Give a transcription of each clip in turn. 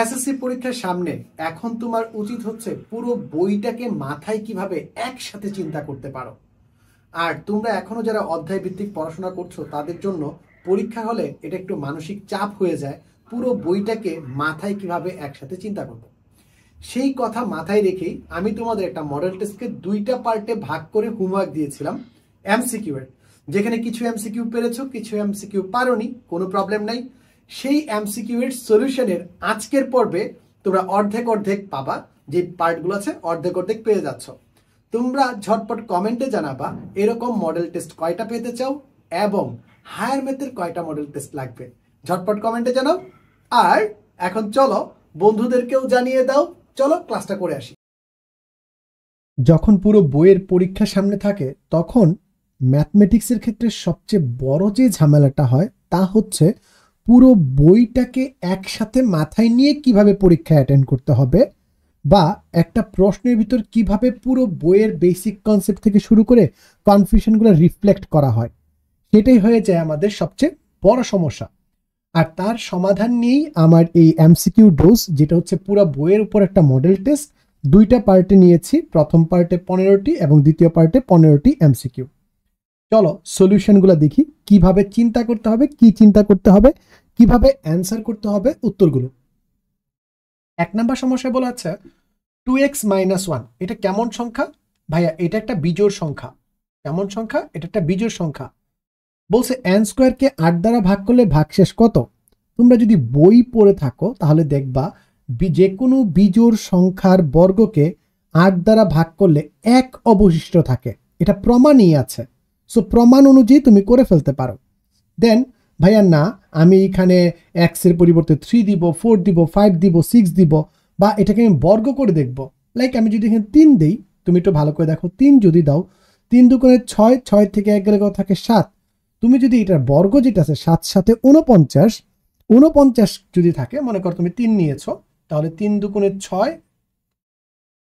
SSC পরীক্ষার সামনে এখন তোমার উচিত হচ্ছে পুরো বইটাকে মাথায় কীভাবে একসাথে চিন্তা করতে পারো। আর তোমরা এখনও যারা অধ্যায় ভিত্তিক পড়াশোনা করছ, তাদের জন্য পরীক্ষা হলে এটা একটু মানসিক চাপ হয়ে যায়। পুরো বইটাকে মাথায় কীভাবে একসাথে চিন্তা করব। সেই কথা মাথায় রেখেই আমি তোমাদের একটা মডেল টেস্টকে দুইটা পার্টে ভাগ করে হোমওয়ার্ক দিয়েছিলাম এমসিকিউ এর। যেখানে কিছু এমসিকিউ পেরেছ, কিছু এমসিকিউ পারোনি, কোনো প্রবলেম নাই। সেই এমসিকিউ এর সলিউশনের আজকের পর্বে তোমরা অর্ধেক অর্ধেক পাবা, যে পার্টগুলো আছে অর্ধেক অর্ধেক পেয়ে যাচ্ছ। তোমরা ঝটপট কমেন্টে জানাবা এরকম মডেল টেস্ট কয়টা পেতে চাও এবং হায়ার ম্যাথের কয়টা মডেল টেস্ট লাগবে। ঝটপট কমেন্টে জানাও। আর এখন চলো বন্ধুদেরকেও জানিয়ে দাও। চলো ক্লাসটা করে আসি। যখন পুরো বইয়ের পরীক্ষা সামনে থাকে, তখন ম্যাথমেটিক্সের ক্ষেত্রে সবচেয়ে বড় যে ঝামেলাটা হয়, তা হচ্ছে পুরো বইটাকে একসাথে মাথায় নিয়ে কীভাবে পরীক্ষা অ্যাটেন্ড করতে হবে? বা একটা প্রশ্নের ভিতর কীভাবে পুরো বইয়ের বেসিক কনসেপ্ট থেকে শুরু করে কনফিউশনগুলো রিফ্লেক্ট করা হয়? সেটাই হয়ে যায় আমাদের সবচেয়ে বড় সমস্যা। আর তার সমাধান নিয়েই আমার এই এমসিকিউ ডোজ যেটা হচ্ছে পুরো বইয়ের উপর একটা মডেল টেস্ট দুইটা পার্টে নিয়েছি। প্রথম পার্টে পনেরোটি এবং দ্বিতীয় পার্টে পনেরোটি এমসিকিউ চলো সলিউশনগুলো দেখি। কীভাবে চিন্তা করতে হবে, কি চিন্তা করতে হবে, কীভাবে অ্যান্সার করতে হবে উত্তরগুলো। এক নাম্বার সমস্যায় বলা আছে টু এক্স মাইনাস ওয়ান এটা কেমন সংখ্যা? ভাইয়া, এটা একটা বিজোড় সংখ্যা। কেমন সংখ্যা? এটা একটা বিজোড় সংখ্যা। বলছে এন স্কোয়ারকে আট দ্বারা ভাগ করলে ভাগশেষ কত? তোমরা যদি বই পড়ে থাকো, তাহলে দেখবা যে কোনো বিজোড় সংখ্যার বর্গকে আট দ্বারা ভাগ করলে এক অবশিষ্ট থাকে। এটা প্রমাণই আছে। সো প্রমাণ অনুযায়ী তুমি করে ফেলতে পারো। দেন ভাইয়া, না, আমি এখানে এক্সের পরিবর্তে থ্রি দিব ফোর দিব ফাইভ দিব সিক্স দিব, বা এটাকে আমি বর্গ করে দেখব। লাইক আমি যদি এখানে তিন দিই, তুমি একটু ভালো করে দেখো, তিন যদি দাও, তিন দুগুণে ছয় ছয় থেকে এক গেলে থাকে? সাত। তুমি যদি এটার বর্গ যেটা আছে, সাত সাথে উনপঞ্চাশ উনপঞ্চাশ যদি থাকে, মনে করো তুমি তিন নিয়েছ, তাহলে তিন দুগুণে ছয়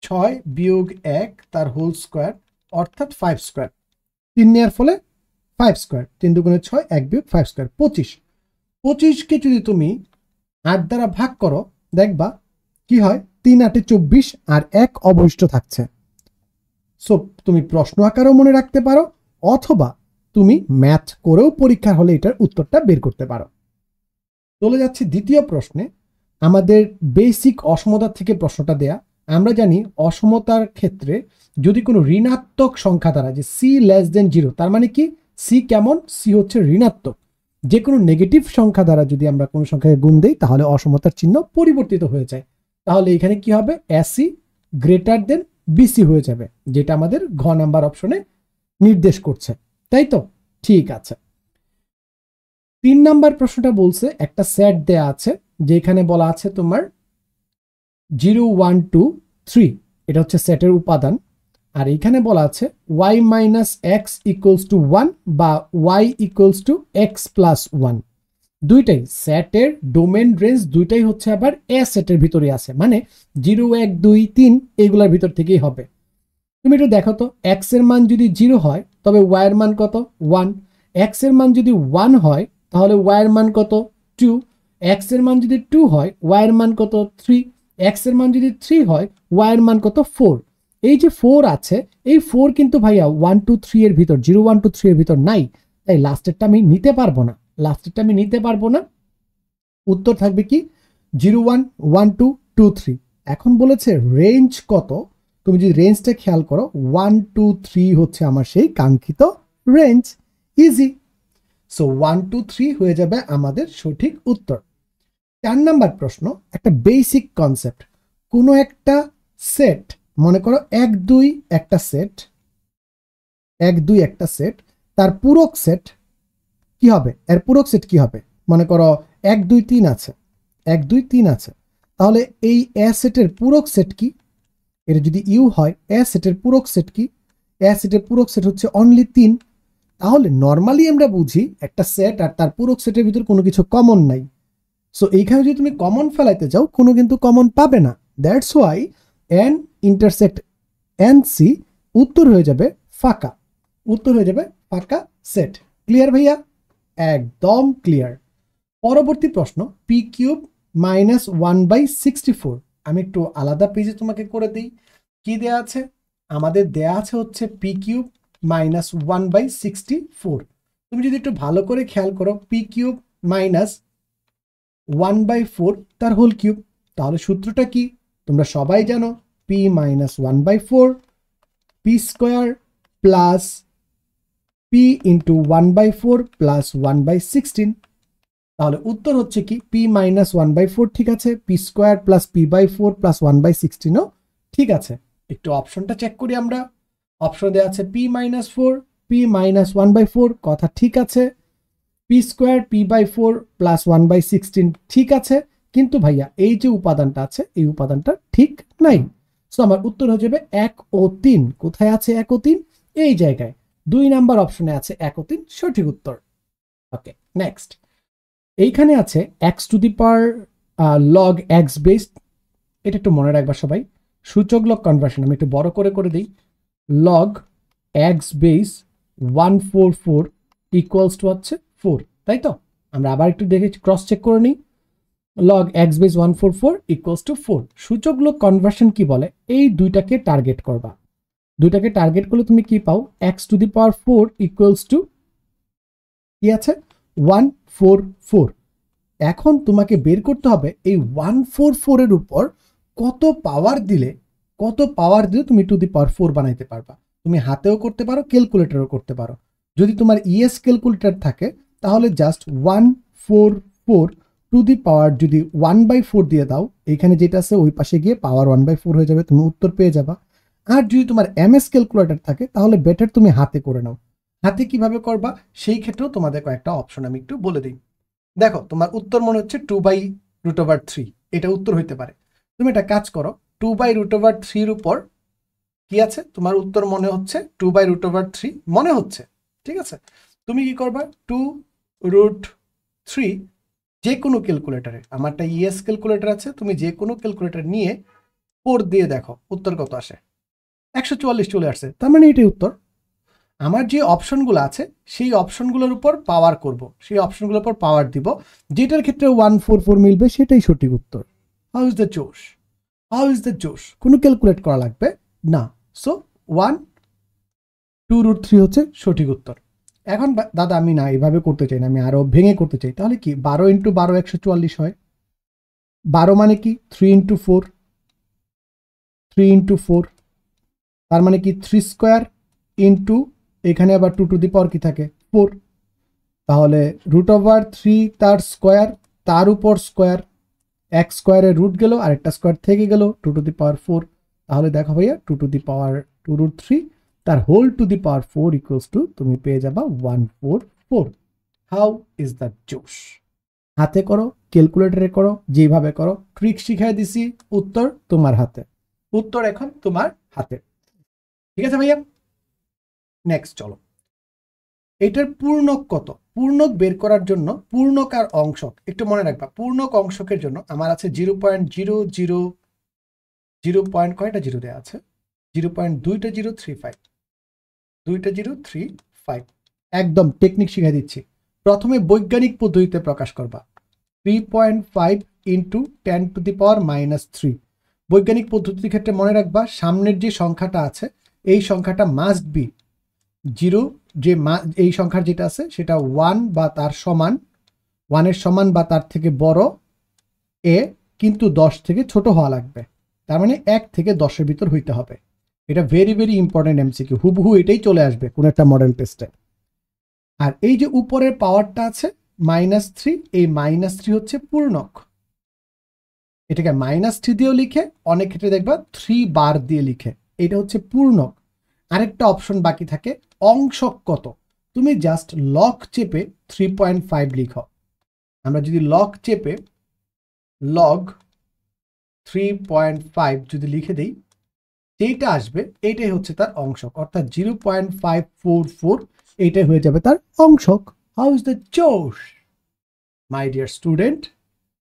ছয় বিয়োগ এক, তার হোল স্কোয়ার অর্থাৎ ফাইভ স্কোয়ার তিন নেওয়ার ফলে ফাইভ স্কোয়ার তিন দুগুণে ছয়, এক বিয়োগ ফাইভ স্কোয়ার পঁচিশ। পঁচিশকে যদি তুমি আট দ্বারা ভাগ করো, দেখবা কি হয়? তিন আটে চব্বিশ আর এক অবশিষ্ট থাকছে। সো তুমি প্রশ্ন আকারেও মনে রাখতে পারো, অথবা তুমি ম্যাথ করেও পরীক্ষা হলে এটার উত্তরটা বের করতে পারো। চলে যাচ্ছে দ্বিতীয় প্রশ্নে। আমাদের বেসিক অসমতা থেকে প্রশ্নটা দেয়া। আমরা জানি অসমতার ক্ষেত্রে যদি কোনো ঋণাত্মক সংখ্যা দ্বারা, যে সি লেস দেন জিরো তার মানে কি? সি কেমন? সি হচ্ছে ঋণাত্মক। যে কোনো নেগেটিভ সংখ্যা দ্বারা যদি আমরা কোনো সংখ্যাকে গুণ দিই, তাহলে অসমতার চিহ্ন পরিবর্তিত হয়ে যায়। তাহলে এখানে কি হবে? এসি গ্রেটার দেন বিসি হয়ে যাবে, যেটা আমাদের ঘ নাম্বার অপশনে নির্দেশ করছে। তাই তো? ঠিক আছে। তিন নাম্বার প্রশ্নটা বলছে, একটা সেট দেয়া আছে, যেখানে বলা আছে তোমার জিরো ওয়ান টু থ্রি, এটা হচ্ছে সেটের উপাদান। আর এখানে বলা আছে Y minus X equals to one বা Y equals to X plus one দুইটাই সেটের ডোমেন রেঞ্জ দুইটাই হচ্ছে আবার এ সেটের ভিতরে আছে। মানে জিরো এক দুই তিন এগুলোর ভিতর থেকেই হবে। তুমি একটু দেখো তো এক্সের মান যদি জিরো হয়, তবে ওয়াই এর মান কত? ওয়ান এক্সের মান যদি ওয়ান হয়, তাহলে ওয়াই এর মান কত? টু এক্সের মান যদি টু হয় ওয়াই এর মান কত? থ্রি এক্সের মান যদি থ্রি হয় ওয়াই এর মান কত ফোর এই যে ফোর আছে, এই ফোর কিন্তু ভাইয়া ওয়ান টু থ্রি এর ভিতর জিরো ওয়ান টু থ্রি এর ভিতর নাই। তাই লাস্টেরটা আমি নিতে পারব না। লাস্টেরটা আমি নিতে পারব না। উত্তর থাকবে কি? Zero one one two two three এখন বলেছে রেঞ্জ কত? তুমি যদি রেঞ্জটা খেয়াল করো ওয়ান টু থ্রি হচ্ছে আমার সেই কাঙ্ক্ষিত range easy so one two three হয়ে যাবে আমাদের সঠিক উত্তর। চার নাম্বার প্রশ্ন, একটা বেসিক কনসেপ্ট কোনো একটা সেট মনে করো এক দুই একটা সেট এক দুই একটা সেট তার পূরক সেট কি হবে? এর পূরক সেট কি হবে? মনে করো এক দুই তিন আছে, এক দুই তিন আছে। তাহলে এই এ সেটের পূরক সেট কি? এর যদি ইউ হয় এ সেটের পূরক সেট কি? এ সেটের পূরক সেট হচ্ছে অনলি তিন। তাহলে নর্মালি আমরা বুঝি একটা সেট আর তার পূরক সেটের ভিতর কোনো কিছু কমন নাই। সো এইখানে যদি তুমি কমন ফেলাইতে যাও, কোনো কিন্তু কমন পাবে না। That's why N intersect N C উত্তর হয়ে যাবে ফাঁকা। উত্তর হয়ে যাবে ফাঁকা সেট ক্লিয়ার ভাইয়া? একদম ক্লিয়ার পরবর্তী প্রশ্ন P cube minus one by sixty four আমি একটু আলাদা পেজে তোমাকে করে দিই। কি দেয়া আছে? আমাদের দেয়া আছে হচ্ছে P cube minus one by sixty four তুমি যদি একটু ভালো করে খেয়াল করো P cube minus one by four তার হোল কিউব। তাহলে সূত্রটা কি? তোমরা সবাই জানো P minus one by four P square plus P into one by four plus one by sixteen তাহলে উত্তর হচ্ছে কি P minus one by four ঠিক আছে P square plus P by four plus one by সিক্সটিনও ঠিক আছে। একটু অপশনটা চেক করি আমরা। অপশন দেওয়া আছে P minus four P minus one by four কথা ঠিক আছে। P square, P by four plus one by sixteen ঠিক আছে, কিন্তু ভাইয়া এই যে উপাদানটা আছে, এই উপাদানটা ঠিক নাই। সো আমার উত্তর হয়ে যাবে এক ও তিন। কোথায় আছে এক ও তিন? এই জায়গায়। দুই নাম্বার অপশনে আছে এক ও তিন, সঠিক উত্তর। ওকে নেক্সট এইখানে আছে X to the power log X based এটা একটু মনে রাখবা সবাই। সূচক লগ কনভার্সন আমি একটু বড় করে করে দিই। Log X base one four four equals to হচ্ছে ফোর তাই তো? আমরা আবার একটু দেখে ক্রস চেক করে নিই। Log X base one four four equals to four সূচক লগ কনভার্সন কি বলে? এই দুইটাকে টার্গেট করবা। দুইটাকে টার্গেট করলে তুমি কি পাও? X to the power four equals to কি আছে? ওয়ান ফোর ফোর এখন তোমাকে বের করতে হবে এই ওয়ান ফোর ফোরের উপর কত পাওয়ার দিলে, কত পাওয়ার দিলে তুমি টু দি পাওয়ার ফোর বানাইতে পারবা। তুমি হাতেও করতে পারো ক্যালকুলেটরও করতে পারো। যদি তোমার ইএস ক্যালকুলেটর থাকে তাহলে just one four four to the power যদি ওয়ান বাই ফোর দিয়ে দাও, এখানে যেটা আছে ওই পাশে গিয়ে পাওয়ার ওয়ান বাই ফোর হয়ে যাবে, তুমি উত্তর পেয়ে যাবা। আর যদি তোমার এমএস ক্যালকুলেটর থাকে, তাহলে বেটার তুমি হাতে করে নাও। হাতে কীভাবে করবা? সেই ক্ষেত্রেও তোমাদের কয়েকটা অপশন আমি একটু বলে দিই। দেখো, তোমার উত্তর মনে হচ্ছে two by root over three এটা উত্তর হইতে পারে। তুমি একটা কাজ করো টু বাই রুট ওভার থ্রির উপর কি আছে? তোমার উত্তর মনে হচ্ছে two by root over three মনে হচ্ছে, ঠিক আছে? তুমি কি করবা? টু রুট থ্রি যে কোনো ক্যালকুলেটারে। আমারটা ইএস ক্যালকুলেটর আছে, তুমি যে কোনো ক্যালকুলেটর নিয়ে ফোর দিয়ে দেখো, উত্তর কত আসে। একশো চুয়াল্লিশ চলে আসছে, তার মানে এটাই উত্তর। আমার যে অপশনগুলো আছে, সেই অপশনগুলোর উপর পাওয়ার করব, সেই অপশনগুলোর উপর পাওয়ার দিব, যেটার ক্ষেত্রে ওয়ান ফোর ফোর মিলবে, সেটাই সঠিক উত্তর। হাউ ইজ দ্য জোশ হাউ ইজ দ্য জোশ কোনো ক্যালকুলেট করা লাগবে? না। So one two root three হচ্ছে সঠিক উত্তর। এখন দাদা, আমি না এভাবে করতে চাই না, আমি আরও ভেঙে করতে চাই। তাহলে কি বারো ইন্টু বারো একশো চুয়াল্লিশ হয়? বারো মানে কি? Three into four three into four তার মানে কি? থ্রি স্কোয়ার ইন্টু এখানে আবার টু টু দি পাওয়ার কি থাকে? ফোর তাহলে রুট ওভার থ্রি তার স্কোয়ার তার উপর স্কোয়ার এক স্কোয়ারের রুট গেল, আরেকটা স্কোয়ার থেকে গেল two to the power four তাহলে দেখো ভাইয়া two to the power two root three তার whole to the power four equals to তুমি পেয়ে যাবা one four four how is the জোশ হাতে করো ক্যালকুলেটরে করো যেভাবে করো ট্রিক শিখাই দিছি, উত্তর তোমার হাতে। উত্তর এখন তোমার হাতে। ঠিক আছে ভাইয়া? নেক্সট চলো। এটার পূর্ণক কত? পূর্ণক বের করার জন্য পূর্ণকার অংশক, একটু মনে রাখবা, পূর্ণক অংশকের জন্য আমার আছে zero point zero zero zero point কয়টা জিরো দেওয়া আছে? জিরো পয়েন্ট দুইটা জিরো থ্রি ফাইভ। দুইটা জিরো, থ্রি, ফাইভ। একদম টেকনিক শিখাই দিচ্ছি। প্রথমে বৈজ্ঞানিক পদ্ধতিতে প্রকাশ করবা। Three point five into ten to the power minus three বৈজ্ঞানিক পদ্ধতির ক্ষেত্রে মনে রাখবা, সামনের যে সংখ্যাটা আছে, এই সংখ্যাটা মাস্ট বি জিরো যে এই সংখ্যার যেটা আছে, সেটা ওয়ান বা তার সমান ওয়ানের সমান বা তার থেকে বড়, এ কিন্তু দশ থেকে ছোট হওয়া লাগবে। তার মানে এক থেকে দশের ভিতর হইতে হবে। এটা ভেরি ভেরি ইম্পর্টেন্ট এমসিকিউ হুবহু এটাই চলে আসবে কোনো একটা মডেল টেস্টে আর এই যে উপরের পাওয়ারটা আছে মাইনাস থ্রি এই মাইনাস থ্রি হচ্ছে পূর্ণক। এটাকে মাইনাস থ্রি দিয়েও লিখে, অনেক ক্ষেত্রে দেখবা থ্রি বার দিয়ে লিখে, এটা হচ্ছে পূর্ণক। আরেকটা অপশন বাকি থাকে, অংশক কত? তুমি জাস্ট লক চেপে থ্রি পয়েন্ট ফাইভ লিখো। আমরা যদি লক চেপে লগ থ্রি পয়েন্ট ফাইভ যদি লিখে দিই যেইটা আসবে, এইটাই হচ্ছে তার অংশক। অর্থাৎ zero point five four four এইটাই হয়ে যাবে তার অংশক। হাউ ইজ দ্য জোশ মাই ডিয়ার স্টুডেন্ট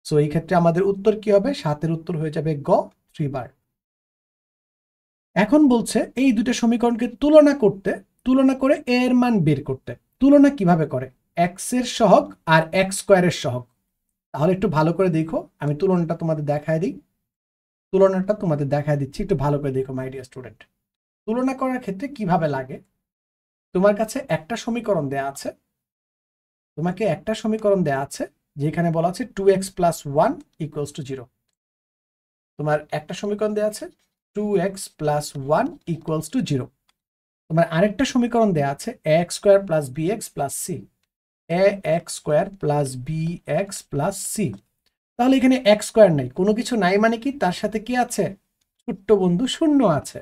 সো এই ক্ষেত্রে আমাদের উত্তর কি হবে? সাতের উত্তর হয়ে যাবে গ থ্রি বার এখন বলছে, এই দুটো সমীকরণকে তুলনা করতে, তুলনা করে এর মান বের করতে। তুলনা কীভাবে করে? এক্সের সহগ আর এক্স স্কোয়ারের সহগ। তাহলে একটু ভালো করে দেখো, আমি তুলনাটা তোমাদের দেখায় দিই। তুলনাটা তোমাদের দেখায় দিচ্ছি, একটু ভালো করে দেখো মাই ডিয়ার স্টুডেন্ট তুলনা করার ক্ষেত্রে কীভাবে লাগে? তোমার কাছে একটা সমীকরণ দেয়া আছে। তোমাকে একটা সমীকরণ দেয়া আছে, যেখানে বলা আছে two X plus one equals to zero তোমার একটা সমীকরণ দেয়া আছে two X plus one equals to zero তোমার আরেকটা সমীকরণ দেয়া আছে A X square plus B X plus C A X square plus B X plus C তাহলে এখানে এক স্কোয়ার নাই। কোনো কিছু নাই মানে কি? তার সাথে কি আছে? ছোট্ট বন্ধু শূন্য আছে।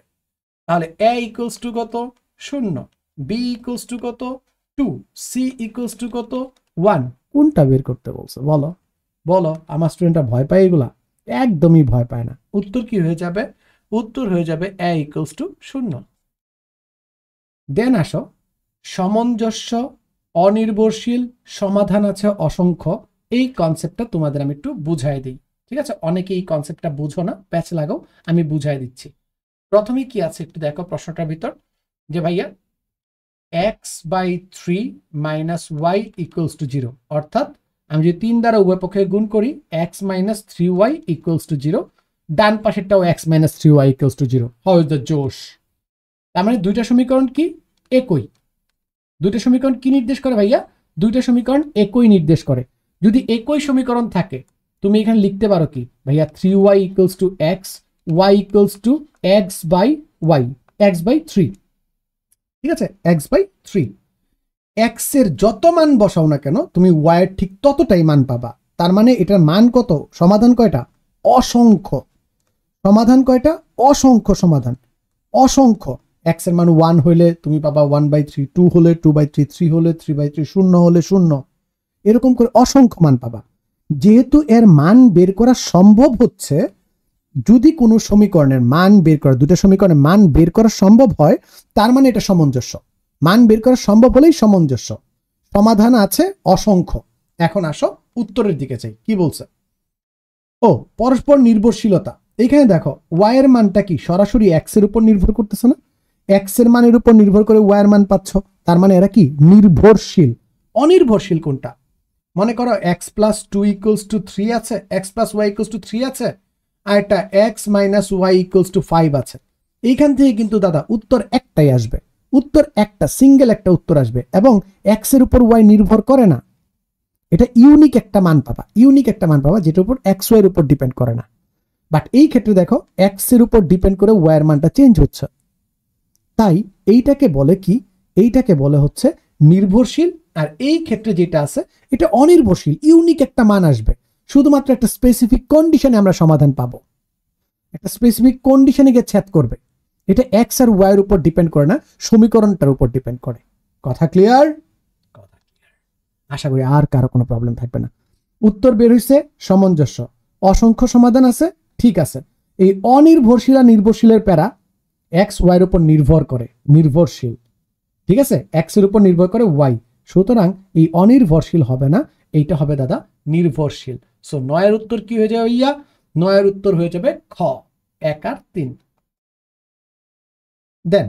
তাহলে এ ইকুয়ালস টু কত? শূন্য। বি ইকুয়ালস টু কত? টু সি ইকুয়ালস টু কত? ওয়ান কোনটা বের করতে বলছো? বলো। বলো। আমার স্টুডেন্টরা ভয় পায় এগুলা? একদমই ভয় পায় না। উত্তর কি হয়ে যাবে? উত্তর হয়ে যাবে এ ইকুয়ালস টু শূন্য। দেন আসো। সামঞ্জস্য, অনির্ভরশীল, সমাধান আছে অসংখ্য। এই কনসেপ্টটা তোমাদের আমি একটু বুঝাই দিই, ঠিক আছে? অনেকে এই কনসেপ্টটা বুঝো না, প্যাচ লাগাও, আমি বুঝাই দিচ্ছি। প্রথমে কি আছে একটু দেখো প্রশ্নটার ভিতর, যে ভাইয়া X by three minus Y equals to zero অর্থাৎ আমি যদি তিন দ্বারা উভয় পক্ষে গুণ করি X minus three Y equals to zero done পাশেরটাও X minus three Y equals to zero how is the জোশ। তার মানে দুইটা সমীকরণ কি? একই। দুইটা সমীকরণ কি নির্দেশ করে ভাইয়া? দুইটা সমীকরণ একই নির্দেশ করে। যদি একই সমীকরণ থাকে, তুমি এখানে লিখতে পারো কি? ভাইয়া three Y equals to X Y equals to X by Y X by three ঠিক আছে? এক্স বাই থ্রি এক্সের যত মান বসাও না কেন, তুমি ওয়াইয়ের ঠিক ততটাই মান পাবা। তার মানে এটার মান কত? সমাধান কয়টা? অসংখ্য। সমাধান কয়টা? অসংখ্য সমাধান। অসংখ্য। এক্সের মান ওয়ান হলে তুমি পাবা ওয়ান বাই থ্রি টু হলে টু বাই থ্রি থ্রি হলে থ্রি বাই থ্রি শূন্য হলে শূন্য। এরকম করে অসংখ্য মান পাবা। যেহেতু এর মান বের করা সম্ভব হচ্ছে, যদি কোনো সমীকরণের মান বের করা, দুটো সমীকরণের মান বের করা সম্ভব হয়, তার মানে এটা সামঞ্জস্য। মান বের করা সম্ভব হলেই সামঞ্জস্য। সমাধান আছে অসংখ্য। এখন আসো উত্তরের দিকে চাই কি বলছে? ও, পরস্পর নির্ভরশীলতা। এখানে দেখো ওয়াই এর মানটা কি? সরাসরি এক্সের উপর নির্ভর করতেছে না? এক্সের মানের উপর নির্ভর করে ওয়াই এর মান পাচ্ছ। তার মানে এরা কি? নির্ভরশীল। অনির্ভরশীল কোনটা? মনে করো X plus two equals to three আছে X plus Y equals to three আছে, আর একটা X minus Y equals to five আছে। এইখান থেকে কিন্তু দাদা উত্তর একটাই আসবে। উত্তর একটা সিঙ্গেল একটা উত্তর আসবে এবং এক্সের উপর ওয়াই নির্ভর করে না। এটা ইউনিক একটা মান পাবা ইউনিক একটা মান পাবা যেটার উপর এক্স ওয়াই এর উপর ডিপেন্ড করে না। বাট এই ক্ষেত্রে দেখো এক্সের উপর ডিপেন্ড করে ওয়াই এর মানটা চেঞ্জ হচ্ছে। তাই এইটাকে বলে কি? এইটাকে বলে হচ্ছে নির্ভরশীল আর এই ক্ষেত্রে যেটা আছে এটা অনির্ভরশীল ইউনিক একটা মান আসবে। শুধুমাত্র একটা স্পেসিফিক কন্ডিশনে আমরা সমাধান পাবো। একটা স্পেসিফিক কন্ডিশনে গিয়ে ছেদ করবে। এটা এক্স আর ওয়াই এর উপর ডিপেন্ড করে না সমীকরণটার উপর ডিপেন্ড করে। কথা ক্লিয়ার কথা ক্লিয়ার আশা করি আর কারও কোনো প্রবলেম থাকবে না। উত্তর বের হয়েছে সামঞ্জস্য। অসংখ্য সমাধান আছে ঠিক আছে। এই অনির্ভরশীল আর নির্ভরশীলের প্যারা এক্স ওয়াইয়ের উপর নির্ভর করে নির্ভরশীল। ঠিক আছে? এক্সের উপর নির্ভর করে ওয়াই সুতরাং এই অনির্ভরশীল হবে না, এইটা হবে দাদা নির্ভরশীল। সো নয়ের উত্তর কি হয়ে যাবে ইয়া নয়ের উত্তর হয়ে যাবে খ, এক আর তিন। দেন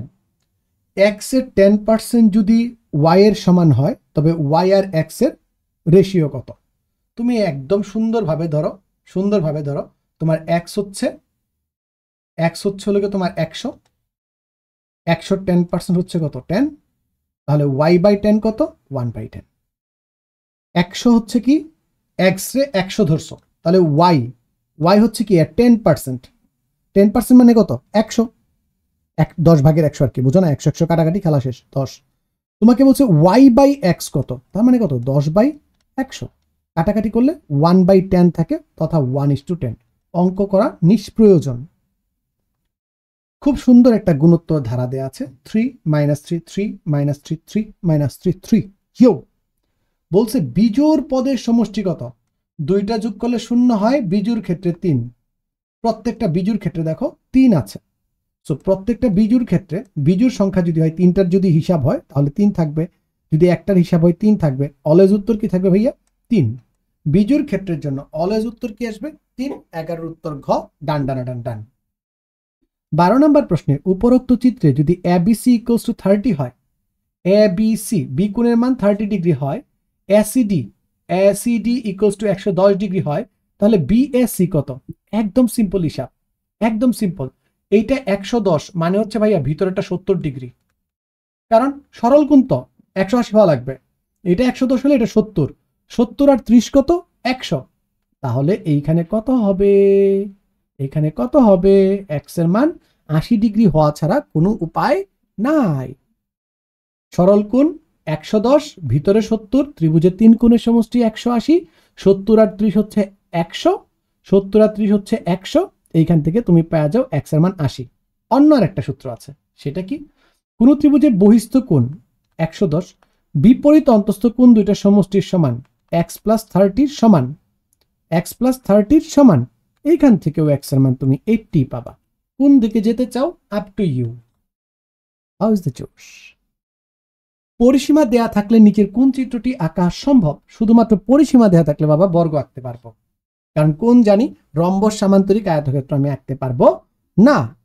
এক্সের টেন পার্সেন্ট যদি ওয়াই এর সমান হয়, তবে ওয়াই আর এক্সের রেশিও কত? তুমি একদম সুন্দরভাবে ধরো সুন্দরভাবে ধরো, তোমার এক্স হচ্ছে এক্স হচ্ছে হলো তোমার একশো। একশো টেন পার্সেন্ট হচ্ছে কত? টেন তাহলে ওয়াই বাই টেন কত? ওয়ান বাই টেন একশো হচ্ছে কি? এক্স রে একশো ধরছো। তাহলে ওয়াই ওয়াই হচ্ছে কি? টেন পার্সেন্ট টেন পার্সেন্ট মানে কত? একশো। এক, দশ ভাগের একশো আর কি, বুঝো না? একশো একশো কাটাকাটি খেলা শেষ, দশ। তোমাকে বলছে ওয়াই বাই এক্স কত? তার মানে কত? দশ বাই একশো। কাটাকাটি করলে ওয়ান বাই টেন থাকে, তথা ওয়ান ইস টু টেন অঙ্ক করা নিষ্প্রয়োজন। খুব সুন্দর একটা গুণত্ব ধারা দেয়া আছে three minus three three minus three three minus three three হিও বলছে বিজোর পদের সমষ্টি কত দুইটা যোগ করলে শূন্য হয় বিজুর ক্ষেত্রে তিন। প্রত্যেকটা বিজুর ক্ষেত্রে দেখো তিন আছে। সো প্রত্যেকটা বিজুর ক্ষেত্রে বিজুর সংখ্যা যদি হয়, তিনটার যদি হিসাব হয়, তাহলে তিন থাকবে। যদি একটার হিসাব হয়, তিন থাকবে। অলয়েজ উত্তর কি থাকবে ভাইয়া? তিন। বিজুর ক্ষেত্রের জন্য অলয়েজ উত্তর কি আসবে? তিন, এগারোর উত্তর ঘ, ডান ডান ডান ডান। বারো নম্বর প্রশ্নে উপরোক্ত চিত্রে যদি A BC equals to thirty হয় এ বি সি বি কোণের মান থার্টি ডিগ্রি হয় এসিডি এসিডি ইকুয়ালস টু একশো দশ ডিগ্রি হয়, তাহলে বিএসসি কত? একদম সিম্পল হিসাব, একদম সিম্পল এইটা একশো দশ মানে হচ্ছে ভাইয়া ভিতরেটা সত্তর ডিগ্রি কারণ সরল কোণ তো, একশো আশি হওয়া লাগবে। এটা একশো দশ হলে এটা সত্তর। সত্তর আর ত্রিশ কত? একশো। তাহলে এইখানে কত হবে? এখানে কত হবে? এক্সের মান আশি ডিগ্রি হওয়া ছাড়া কোনো উপায় নাই। সরল কোণ একশো দশ, ভিতরে সত্তর, ত্রিভুজের তিন কোণের সমষ্টি একশো আশি, সত্তর আর ত্রিশ হচ্ছে একশো, সত্তর আর ত্রিশ হচ্ছে একশো, এইখান থেকে তুমি পেয়ে যাও এক্সের মান আশি। অন্য আর একটা সূত্র আছে, সেটা কি? কোন ত্রিভুজের বহিস্থ কোণ একশো দশ, বিপরীত অন্তস্থ কোণ দুইটা সমষ্টির সমান এক্স প্লাস থার্টির সমান এক্স প্লাস থার্টির সমান এইখান থেকেও এক্সের মান তুমি এইটটি পাবা। কোন দিকে যেতে চাও up to you how is the চোস পরিসীমা দেয়া থাকলে নিচের কোন চিত্রটি আঁকা সম্ভব? শুধুমাত্র পরিসীমা দেয়া থাকলে বাবা বর্গ আঁকতে পারব। কারণ কোন জানি রম্বস সামান্তরিক আয়তক্ষেত্র আমি আঁকতে পারব? না।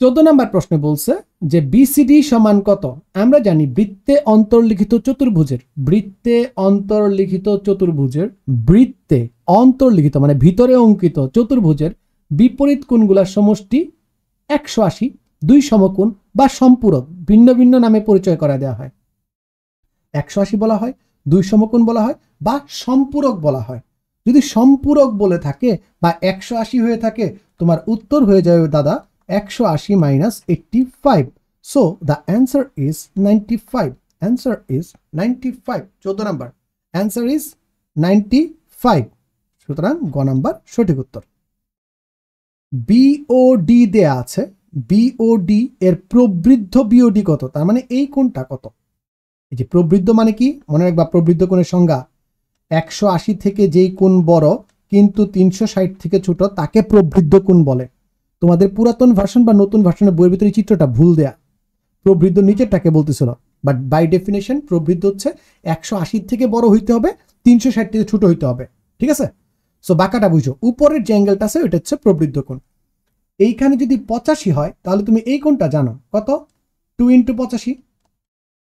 চোদ্দ নম্বর প্রশ্নে বলছে যে বিসিডি সমান কত? আমরা জানি বৃত্তে অন্তর্লিখিত চতুর্ভুজের, বৃত্তে অন্তর্লিখিত চতুর্ভুজের, বৃত্তে অন্তর্লিখিত মানে ভিতরে অঙ্কিত চতুর্ভুজের বিপরীত কোণগুলার সমষ্টি একশো আশি, দুই সমকোণ বা সম্পূরক, ভিন্ন ভিন্ন নামে পরিচয় করা দেওয়া হয়। একশো আশি বলা হয়, দুই সমকোণ বলা হয় বা সম্পূরক বলা হয়। যদি সম্পূরক বলে থাকে বা একশো আশি হয়ে থাকে, তোমার উত্তর হয়ে যাবে দাদা একশো আশি minus eighty five so the answer is ninety five answer is ninety five চোদ্দ number answer is ninety five সুতরাং গ নাম্বার সঠিক উত্তর। বিওডি দেয়া আছে। বিওডি এর প্রবৃদ্ধ বিওডি কত? তার মানে এই কোনটা কত? এই যে প্রবৃদ্ধ মানে কি? মনে রাখবা, প্রবৃদ্ধ কোণের সংজ্ঞা। একশো আশি থেকে যেই কোণ বড়, কিন্তু তিনশো ষাট থেকে ছোট, তাকে প্রবৃদ্ধ কোণ বলে। তোমাদের পুরাতন ভার্সন বা নতুন ভার্সনের বইয়ের ভিতরে চিত্রটা ভুল দেয়া। প্রবৃদ্ধ নিচেরটাকে বলতেছিল। বাট বাই ডেফিনেশন প্রবৃদ্ধ হচ্ছে একশো আশির থেকে বড় হইতে হবে, তিনশো ষাট থেকে ছোট হইতে হবে। ঠিক আছে? সো বাঁকাটা বুঝো। উপরের যে অ্যাঙ্গেলটা আছে, ওইটা হচ্ছে প্রবৃদ্ধ কোণ। এইখানে যদি পঁচাশি হয়, তাহলে তুমি এই কোণটা জানো। কত? টু ইন্টু পঁচাশি।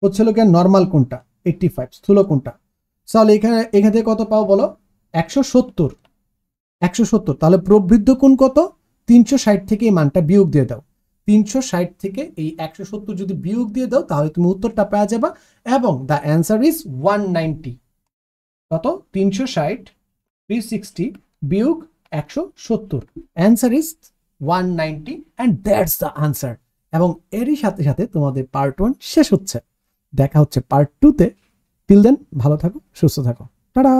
হচ্ছিল কি নর্মাল কোনটা এইটটি ফাইভ স্থূল কোনটা তাহলে এখানে, এখান থেকে কত পাও বলো? একশো সত্তর। একশো সত্তর। তাহলে প্রবৃদ্ধ কোণ কত? তিনশো ষাট থেকে এই মানটা বিয়োগ দিয়ে দাও। তিনশো ষাট থেকে এই একশো সত্তর যদি বিয়োগ দিয়ে দাও, তাহলে তুমি উত্তরটা পাওয়া যাবা এবং the answer is one ninety কত? তিনশো ষাট সিক্সটি বিয়োগ একশো সত্তর। Answer is one ninety and that's the answer এবং এরই সাথে সাথে তোমাদের পার্ট ওয়ান শেষ হচ্ছে। দেখা হচ্ছে পার্ট টুতে টিল দেন ভালো থাকো, সুস্থ থাকো। টাটা